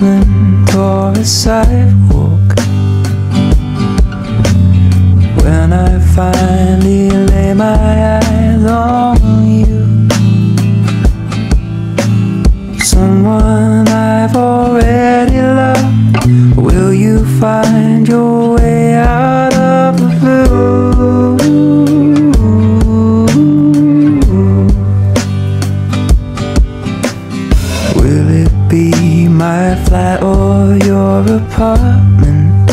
apartment or a sidewalk. When I finally lay my be my flat or your apartment?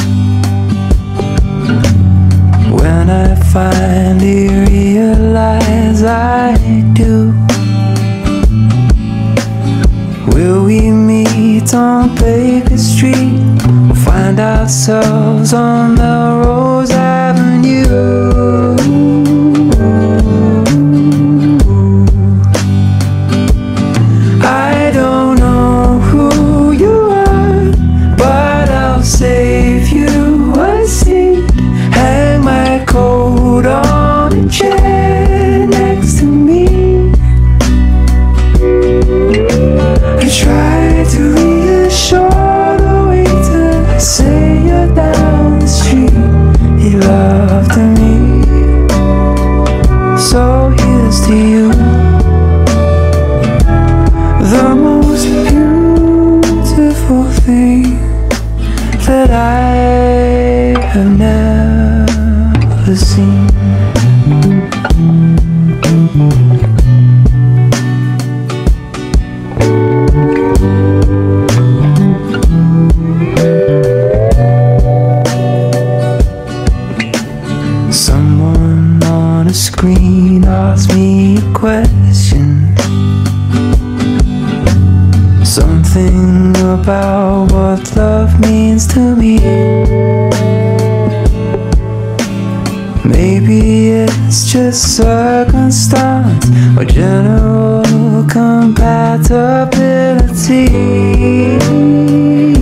When I finally realize I do, will we meet on Baker Street or find ourselves on the Avenue? Save you a seat. Hang my coat on a chair next to me. I try to reassure the waiter, say you're down the street. He loved me, that I have never seen. Someone on a screen asked me a question. Something about what love Means to me. Maybe it's just circumstance Or general compatibility.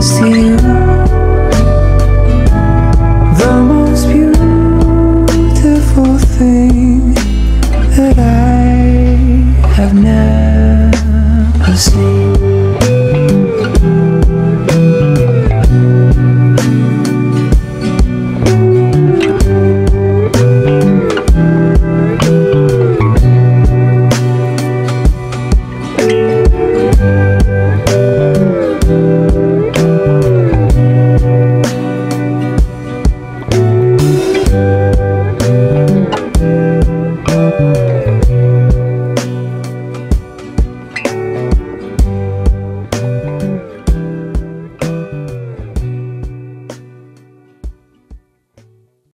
see